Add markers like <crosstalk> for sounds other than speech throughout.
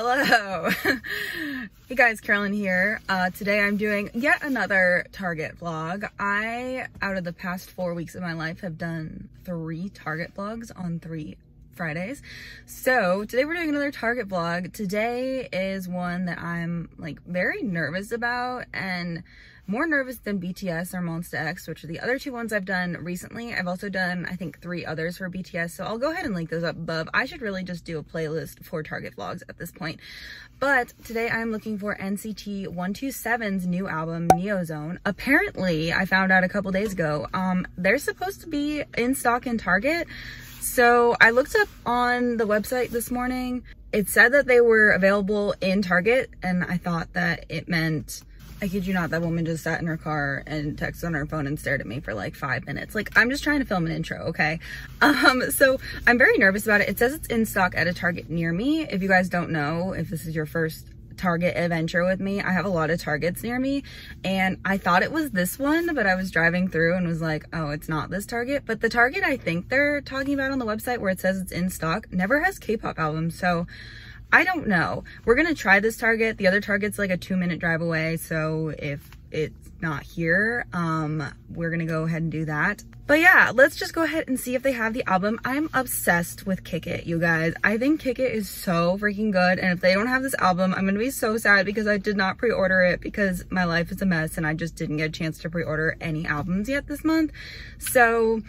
Hello. <laughs> hey guys, Carolyn here. Uh, today I'm doing yet another Target vlog. I, out of the past four weeks of my life, have done three Target vlogs on three Fridays. So today we're doing another Target vlog. Today is one that I'm like very nervous about and more nervous than BTS or Monsta X, which are the other two ones I've done recently. I've also done, I think, three others for BTS, so I'll go ahead and link those up above. I should really just do a playlist for Target vlogs at this point. But today I'm looking for NCT 127's new album, Neo Zone. Apparently, I found out a couple days ago, um, they're supposed to be in stock in Target. So I looked up on the website this morning. It said that they were available in Target, and I thought that it meant I kid you not, that woman just sat in her car and texted on her phone and stared at me for like five minutes. Like, I'm just trying to film an intro, okay? <laughs> Um, so I'm very nervous about it. It says it's in stock at a Target near me. If you guys don't know, if this is your first Target adventure with me, I have a lot of Targets near me and I thought it was this one, but I was driving through and was like, oh, it's not this Target. But the Target I think they're talking about on the website where it says it's in stock never has K-pop albums. So I don't know. We're going to try this Target. The other Target's like a two minute drive away. So if it's not here, um, we're going to go ahead and do that. But yeah, let's just go ahead and see if they have the album. I'm obsessed with Kick It, you guys. I think Kick It is so freaking good. And if they don't have this album, I'm going to be so sad because I did not pre-order it because my life is a mess and I just didn't get a chance to pre-order any albums yet this month. So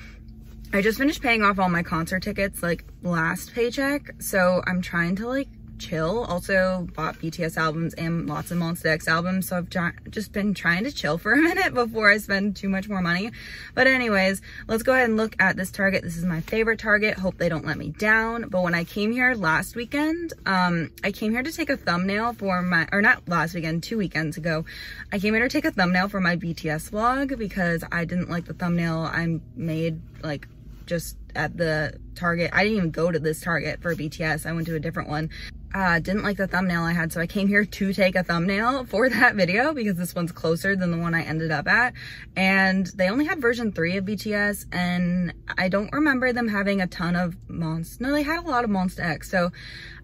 I just finished paying off all my concert tickets like last paycheck. So I'm trying to like chill. Also bought BTS albums and lots of Monsta X albums. So I've just been trying to chill for a <laughs> minute before I spend too much more money. But anyways, let's go ahead and look at this Target. This is my favorite Target. Hope they don't let me down. But when I came here last weekend, um, I came here to take a thumbnail for my, or not last weekend, two weekends ago. I came here to take a thumbnail for my BTS vlog because I didn't like the thumbnail I made like just at the Target. I didn't even go to this Target for BTS. I went to a different one uh, didn't like the thumbnail I had. So I came here to take a thumbnail for <laughs> that video because this one's closer than the one I ended up at. And they only had version three of BTS and I don't remember them having a ton of Monsta. No, they had a lot of Monsta X. So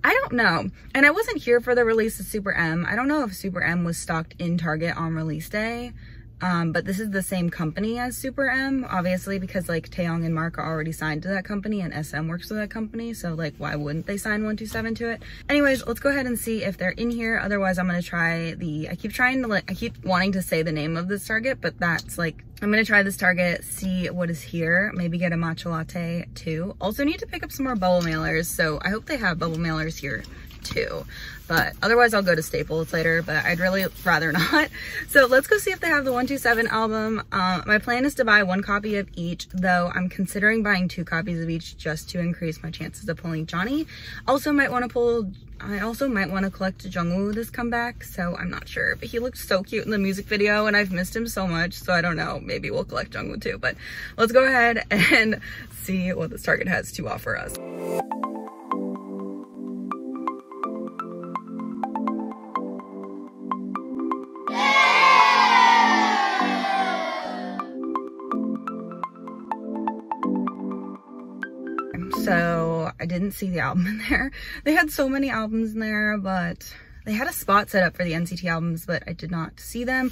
I don't know. And I wasn't here for the release of Super M. I don't know if Super M was stocked in Target on release day. Um, but this is the same company as Super M, obviously, because like Taeyong and Mark are already signed to that company and SM works with that company. So like, why wouldn't they sign 127 to it? Anyways, let's go ahead and see if they're in here. Otherwise, I'm going to try the, I keep trying to like, I keep wanting to say the name of this Target, but that's like, I'm going to try this Target, see what is here, maybe get a matcha latte too. Also need to pick up some more bubble mailers. So I hope they have bubble mailers here too. But otherwise I'll go to Staples later, but I'd really rather <laughs> not. So let's go see if they have the 127 album. Uh, my plan is to buy one copy of each, though I'm considering buying two copies of each just to increase my chances of pulling Johnny. Also might want to pull I also might want to collect Jungwoo this comeback, so I'm not sure. But he looked so cute in the music video and I've missed him so much, so I don't know. Maybe we'll collect Jungwoo too, but let's go ahead <laughs> and see what this Target has to offer us. So I didn't see the album in there. They had so many albums in there, but they had a spot set up for the NCT albums, but I did not see them.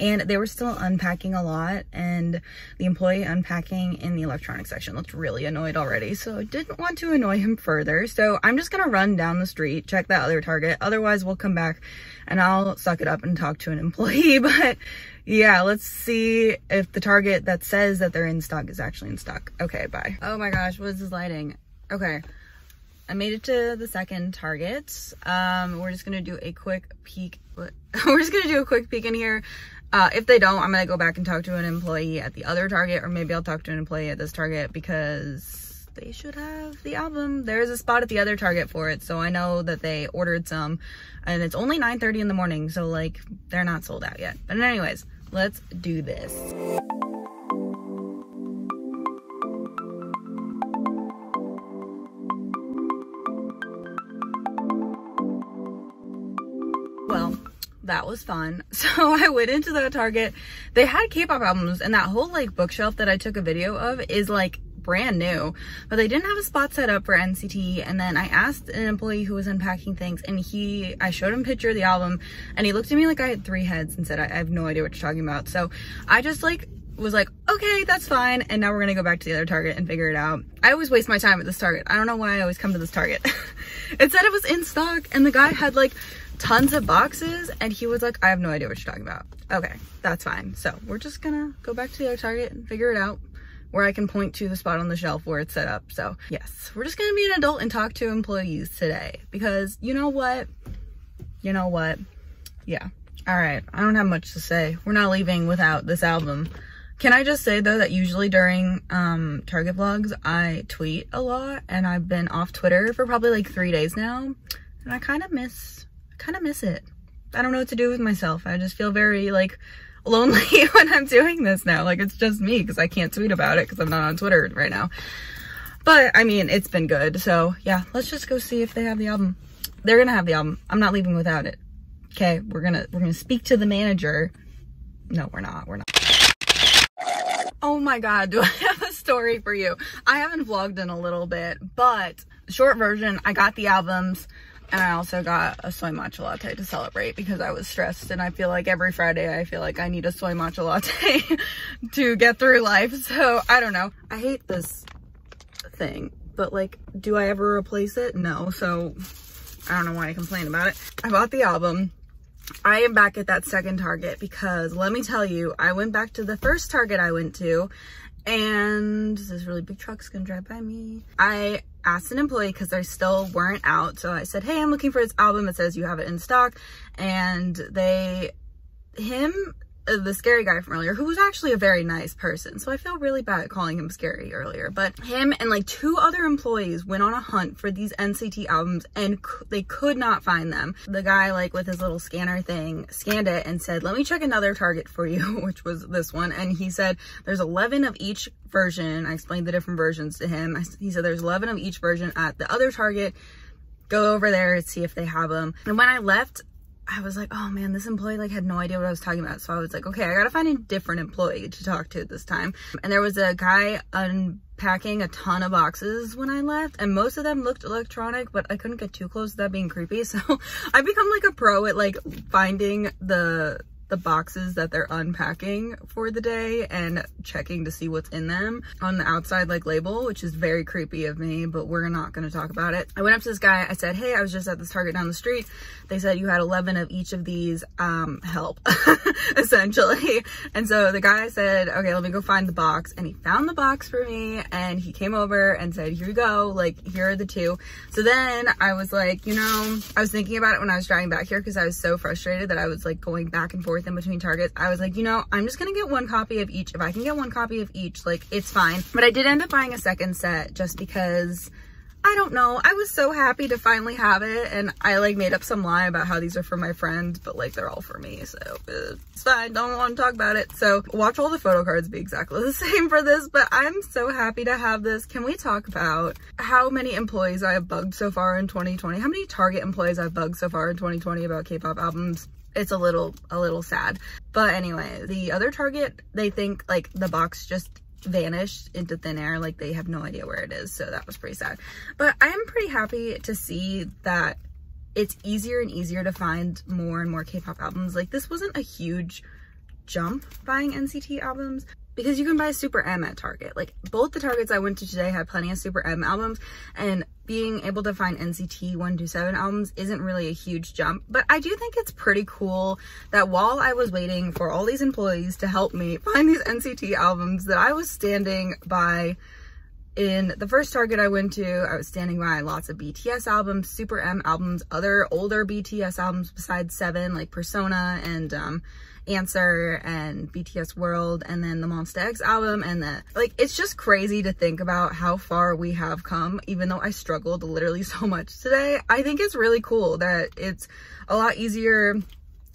And they were still unpacking a lot. And the employee unpacking in the electronics section looked really annoyed already. So I didn't want to annoy him further. So I'm just going to run down the street, check that other Target. Otherwise, we'll come back and I'll suck it up and talk to an <laughs> employee. But yeah, let's see if the Target that says that they're in stock is actually in stock. Okay, bye. Oh my gosh, what is this lighting? Okay. I made it to the second Target. Um, we're just gonna do a quick peek. <laughs> we're just gonna do a quick peek in here. Uh, if they don't, I'm gonna go back and talk to an employee at the other Target, or maybe I'll talk to an employee at this Target because they should have the album. There is a spot at the other Target for it, so I know that they ordered some, and it's only 9.30 in the morning, so like, they're not sold out yet. But anyways, let's do this. That was fun. <laughs> So I went into the Target. They had K-pop albums and that whole like bookshelf that I took a video of is like brand new, but they didn't have a spot set up for NCT. And then I asked an employee who was unpacking things and he, I showed him a picture of the album and he looked at me like I had three heads and said, I, I have no idea what you're talking about. So I just like was like, okay, that's fine. And now we're gonna go back to the other Target and figure it out. I always waste my time at this Target. I don't know why I always come to this Target. <laughs> it said it was in stock and the guy had like tons of boxes and he was like, I have no idea what you're talking about. Okay, that's fine. So we're just gonna go back to the other Target and figure it out where I can point to the spot on the shelf where it's set up. So yes, we're just gonna be an adult and talk to employees today because you know what? You know what? Yeah. All right, I don't have much to say. We're not leaving without this album. Can I just say though that usually during um, Target vlogs, I tweet a lot and I've been off Twitter for probably like three days now. And I kind of miss, kind of miss it. I don't know what to do with myself. I just feel very like lonely <laughs> when I'm doing this now. Like it's just me because I can't tweet about it because I'm not on Twitter right now. But I mean, it's been good. So yeah, let's just go see if they have the album. They're gonna have the album. I'm not leaving without it. Okay, we're gonna we're gonna speak to the manager. No, we're not. We're not. Oh my God, do <laughs> I have a story for you? I haven't vlogged in a little bit, but short version, I got the albums and I also got a soy matcha latte to celebrate because I was stressed and I feel like every Friday I feel like I need a soy matcha latte <laughs> to get through life. So I don't know. I hate this thing, but like, do I ever replace it? No. So I don't know why I complain about it. I bought the album I am back at that second Target because let me tell you, I went back to the first Target I went to and this really big truck's gonna drive by me. I asked an employee because they still weren't out. So I said, hey, I'm looking for this album. It says you have it in stock. And they, him Uh, the scary guy from earlier, who was actually a very nice person. So I feel really bad calling him scary earlier. But him and like two other employees went on a hunt for these NCT albums and they could not find them. The guy like with his little scanner thing scanned it and said, let me check another target for you, <laughs> which was this one. And he said, there's 11 of each version. I explained the different versions to him. He said, there's 11 of each version at the other target go over there and see if they have them. And when I left, I was like, oh man, this employee like had no idea what I was talking about. So I was like, okay, I gotta find a different employee to talk to this time. And there was a guy unpacking a ton of boxes when I left and most of them looked electronic, but I couldn't get too close to that being creepy. <laughs> So I've become like a pro at like finding the the boxes that they're unpacking for the day and checking to see what's in them on the outside like label, which is very creepy of me, but we're not going to talk about it. I went up to this guy. I said, hey, I was just at this Target down the street. They said you had 11 of each of these um, help, <laughs> essentially. And so the guy said, okay, let me go find the box. And he found the box for me and he came over and said, here you go. Like, here are the two. So then I was like, you know, I was thinking about it when I was driving back here because I was so frustrated that I was like going back and forth forth in between Targets. I was like, you know, I'm just gonna get one copy of each. If I can get one copy of each, like it's fine. But I did end up buying a second set just because I don't know. I was so happy to finally have it. And I like made up some lie about how these are for my friends, but like they're all for me. So it's fine. Don't want to talk about it. So watch all the photo cards be exactly <laughs> the same for this, but I'm so happy to have this. Can we talk about how many employees I have bugged so far in 2020? How many Target employees I've bugged so far in 2020 about K-pop albums? It's a little a little sad. But anyway the other target they think like the box just vanished into thin air. Like they have no idea where it is. So that was pretty sad. But i am pretty happy to see that it's easier and easier to find more and more k-pop albums. Like this wasn't a huge jump buying nct albums because you can buy Super M at Target. Like both the Targets I went to today had plenty of Super M albums and being able to find NCT 127 albums isn't really a huge jump, but I do think it's pretty cool that while I was waiting for all these employees to help me find these NCT albums that I was standing by in the first Target I went to, I was standing by lots of BTS albums, Super M albums, other older BTS albums besides Seven, like Persona and um, Answer and BTS World and then the Monsta X album and the like it's just crazy to think about how far we have come even though I struggled literally <laughs> so much today. I think it's really cool that it's a lot easier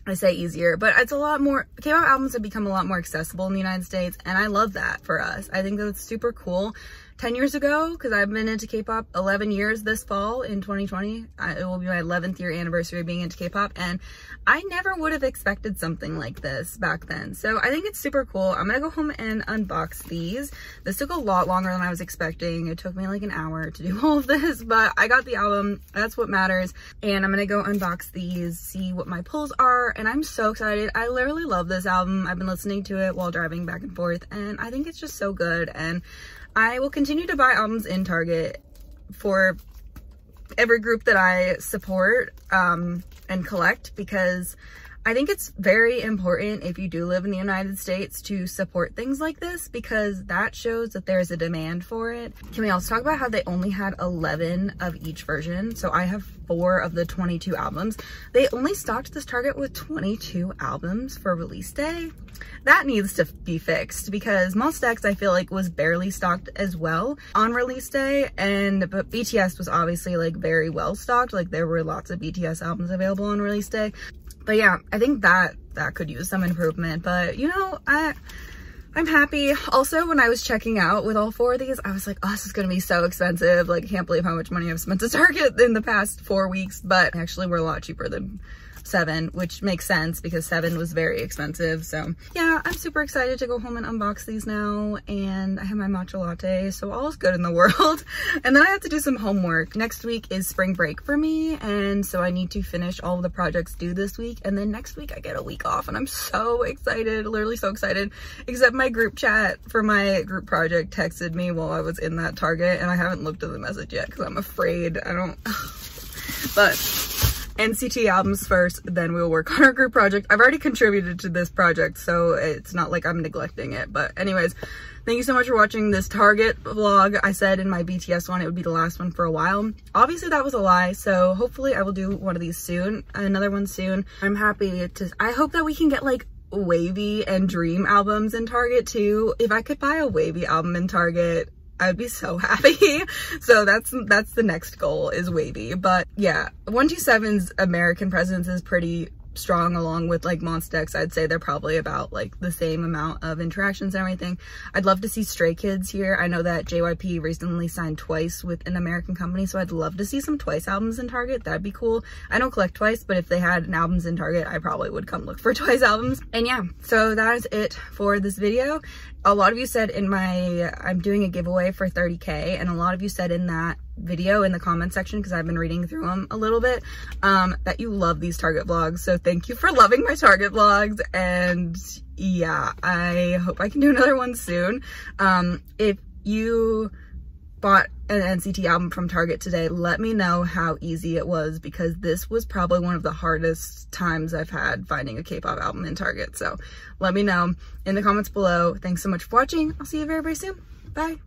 I say easier, but it's a lot more, K-pop albums have become a lot more accessible in the United States, and I love that for us. I think that's super cool 10 years ago, because I've been into K-pop 11 years this fall in 2020. it will be my 11th year anniversary of being into K-pop. And I never would have expected something like this back then. So I think it's super cool. I'm gonna go home and unbox these. This took a lot longer than I was expecting. It took me like an hour to do <laughs> all of this, but I got the album. That's what matters. And I'm gonna go unbox these, see what my pulls are. And I'm so excited. I literally love this album. I've been listening to it while driving back and forth and I think it's just so good. And I will continue to buy albums in Target for every group that I support um, and collect because I think it's very important if you do live in the United States to support things like this because that shows that there's a demand for it. Can we also talk about how they only had 11 of each version? So I have four of the 22 albums. They only stocked this Target with 22 albums for release day. That needs to be fixed because Monsta X I feel like was barely stocked as well on release day and but BTS was obviously like very well stocked. Like there were lots of BTS albums available on release day. But yeah, I think that that could use some improvement. But you know, I I'm happy. Also, when I was checking out with all four of these, I was like, oh, this is gonna be so expensive. Like, I can't believe how much money I've spent to <laughs> Target in the past four weeks, but actually we're a lot cheaper than seven, which makes sense because seven was very expensive. So yeah, I'm super excited to go home and unbox these now. And I have my matcha latte, so all is good in the world. <laughs> and then I have to do some homework. Next week is spring break for me. And so I need to finish all the projects due this week. And then next week I get a week off and I'm so excited, literally so excited. Except my group chat for my group project texted me while I was in that Target and I haven't looked at the message yet because I'm afraid I don't, <sighs> but NCT albums first, then we'll work <laughs> on our group project. I've already contributed to this project, so it's not like I'm neglecting it. But anyways, thank you so much for watching this Target vlog. I said in my BTS one, it would be the last one for a while. Obviously that was a lie, so hopefully I will do one of these soon, another one soon. I'm happy to, I hope that we can get like WayV and Dream albums in Target too. If I could buy a WayV album in Target, I'd be so <laughs> happy. So that's that's the next goal is WayV. But yeah, 127's American presence is pretty strong along with like Monsta I'd say they're probably about like the same amount of interactions and everything. I'd love to see Stray Kids here. I know that JYP recently signed Twice with an American company, so I'd love to see some Twice albums in Target. That'd be cool. I don't collect Twice, but if they had an albums in Target, I probably would come look for <laughs> Twice albums. And yeah, so that is it for this video. A lot of you said in my, I'm doing a giveaway for 30K, and a lot of you said in that video in the comment section because I've been reading through them a little bit um, that you love these Target vlogs. So thank you for loving my Target vlogs. And yeah, I hope I can do another one soon. Um, if you bought an NCT album from Target today, let me know how easy it was because this was probably one of the hardest times I've had finding a K-pop album in Target. So let me know in the comments below. Thanks so much for watching. I'll see you very, very soon. Bye.